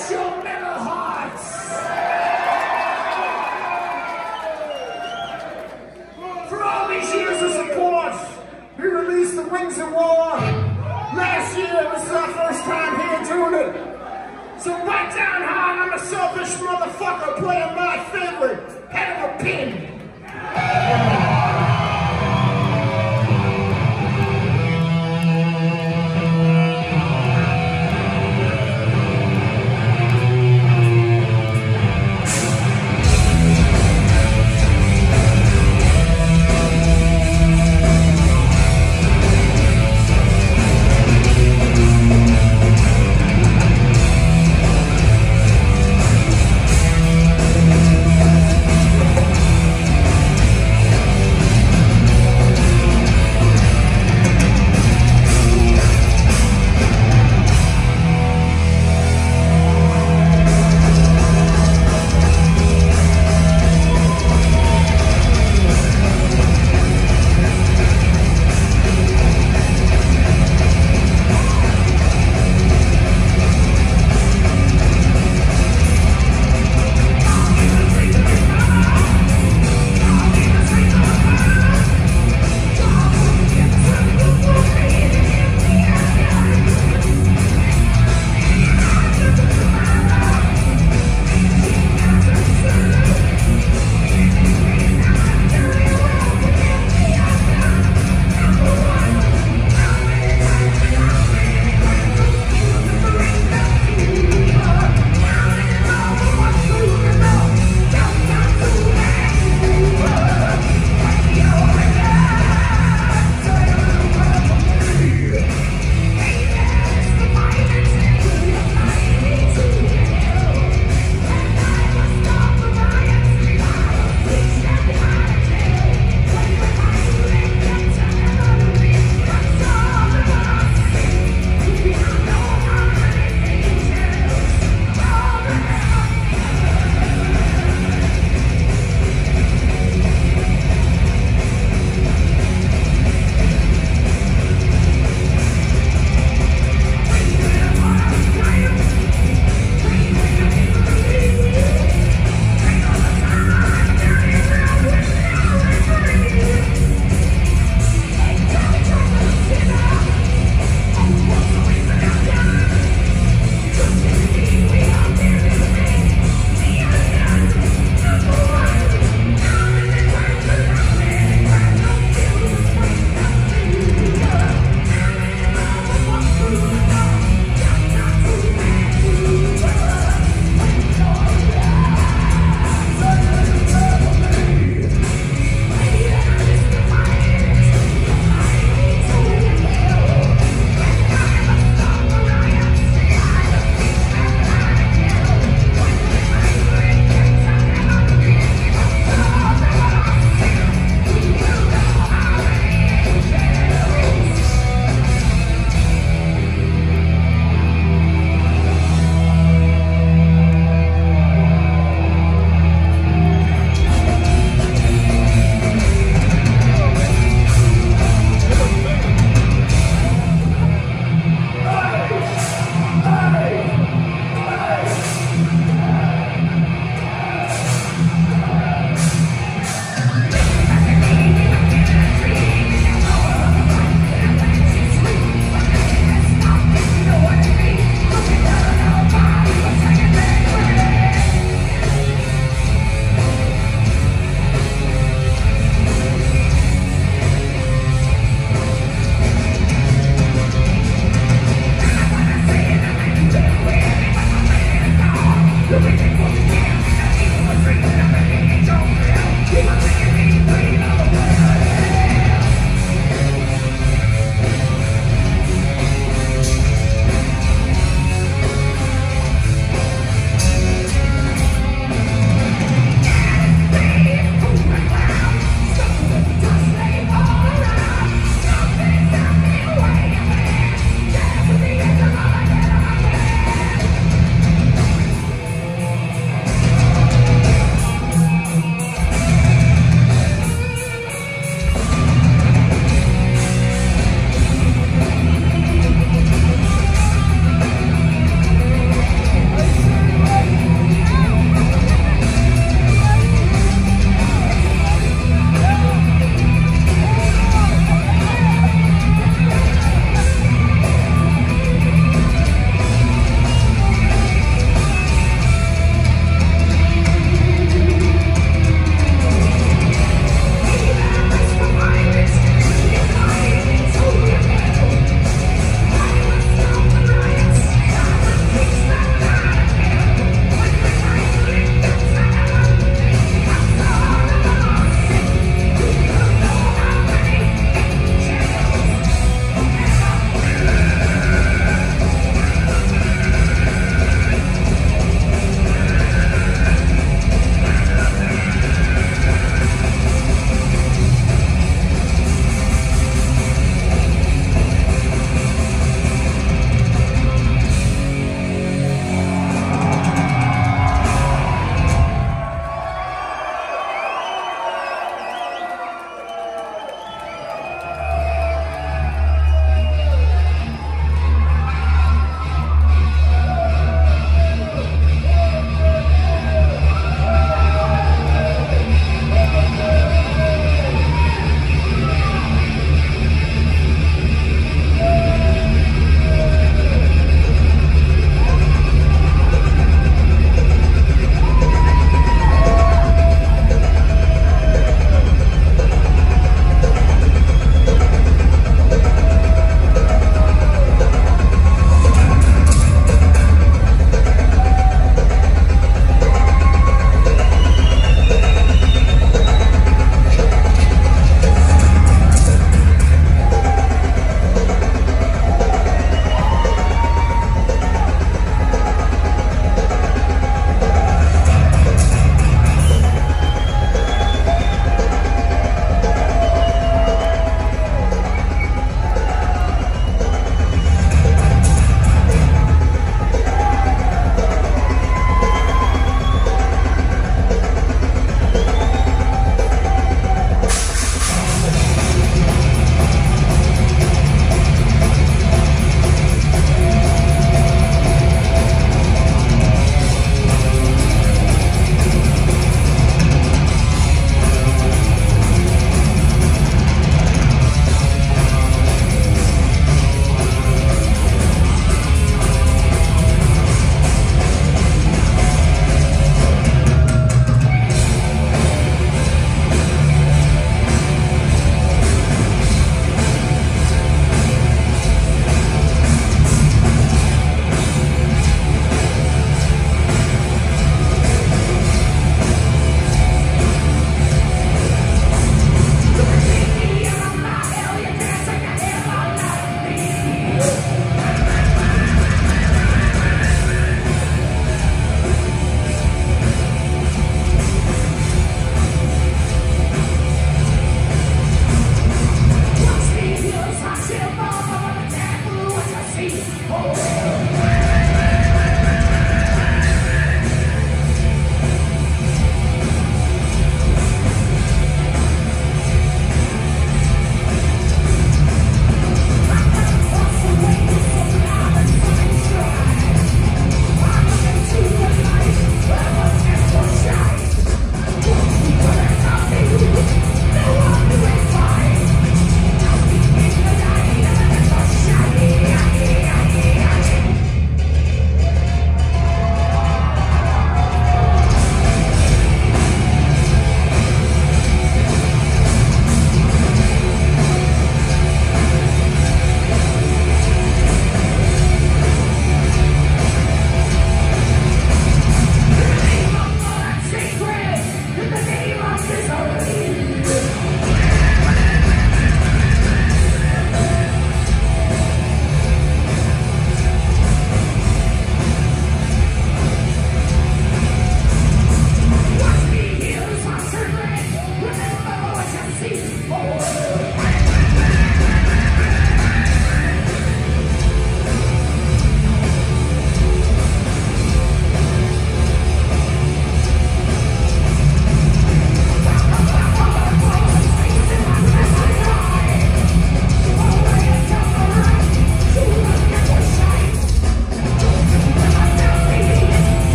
bless your mental hearts. For all these years of support, we released The Wings of War. Last year, this is our first time here doing it. So right down hard, I'm a selfish motherfucker playing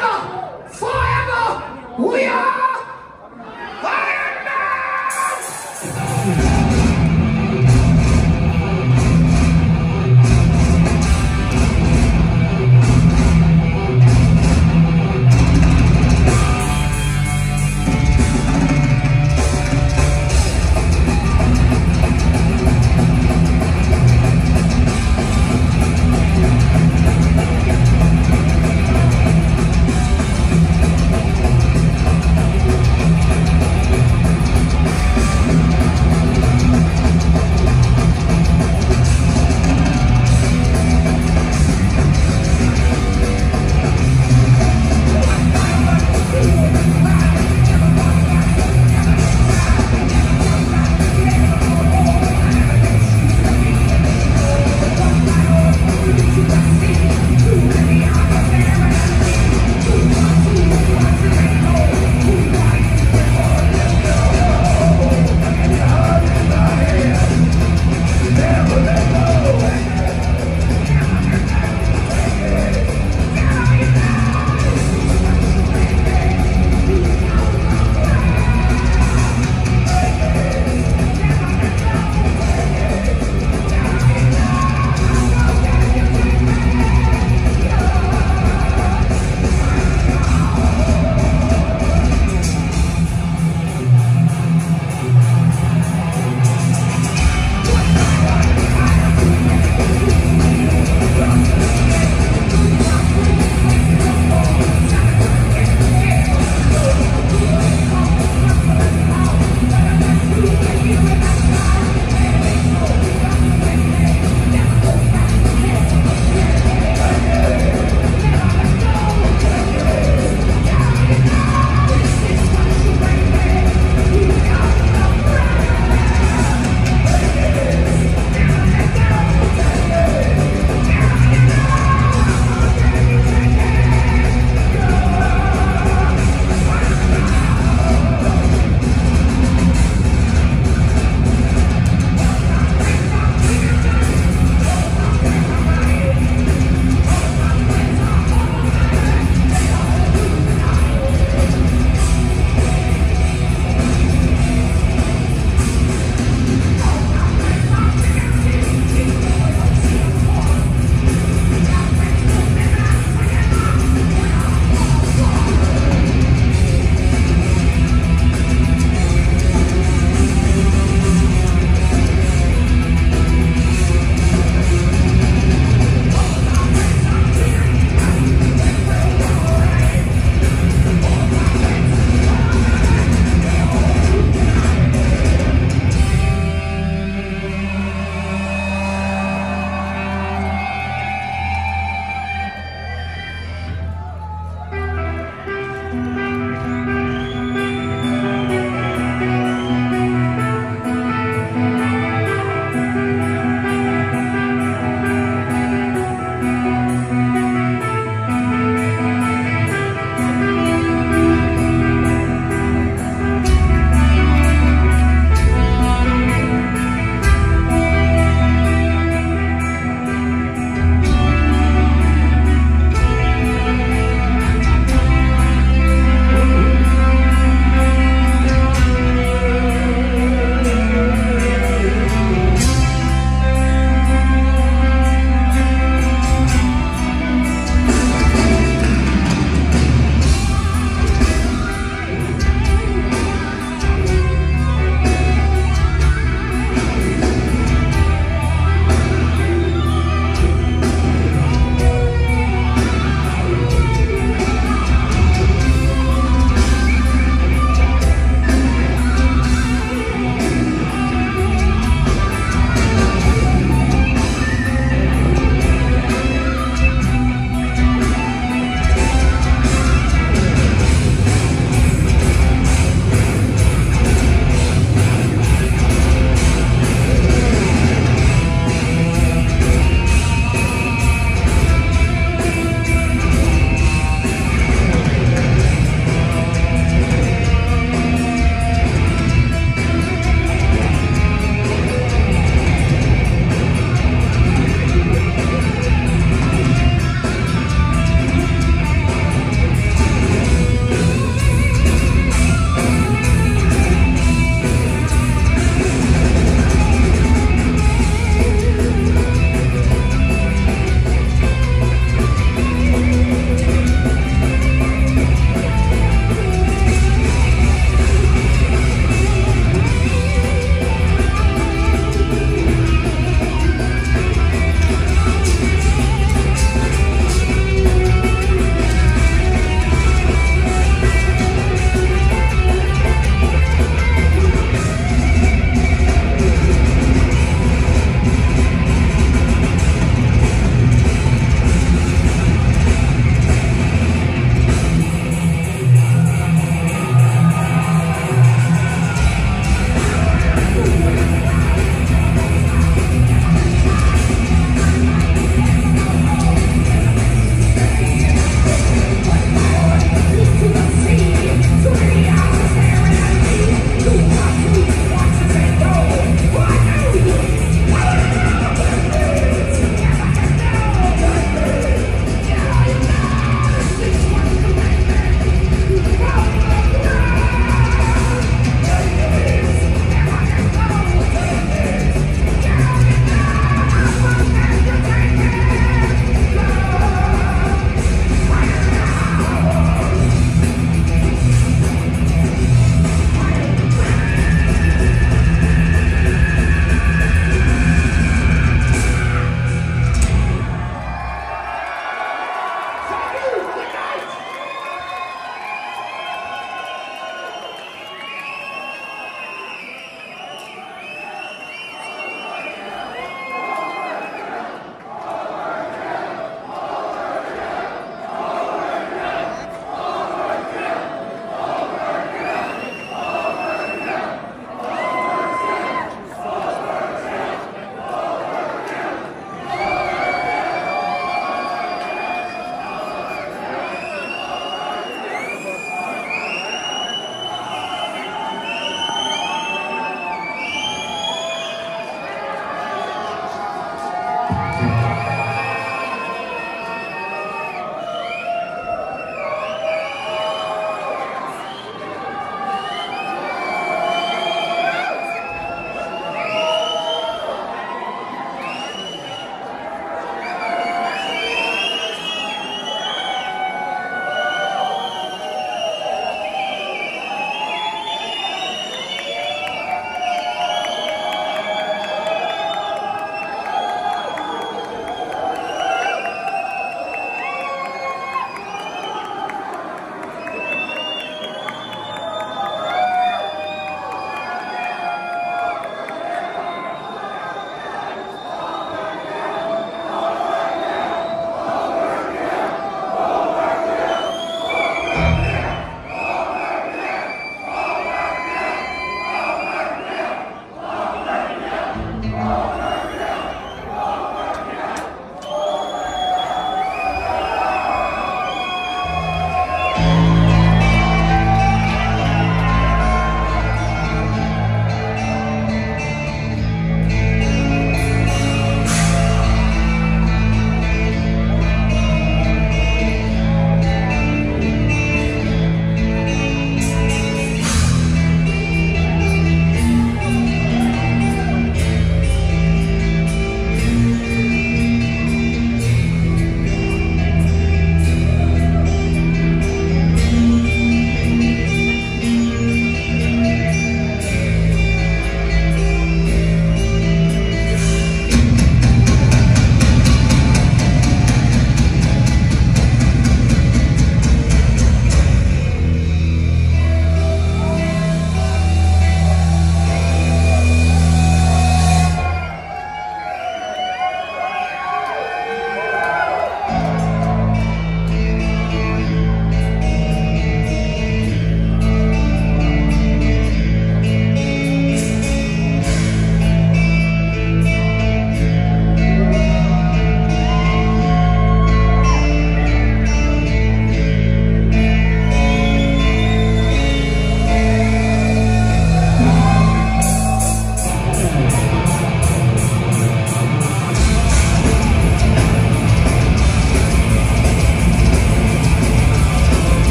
forever, forever, we are.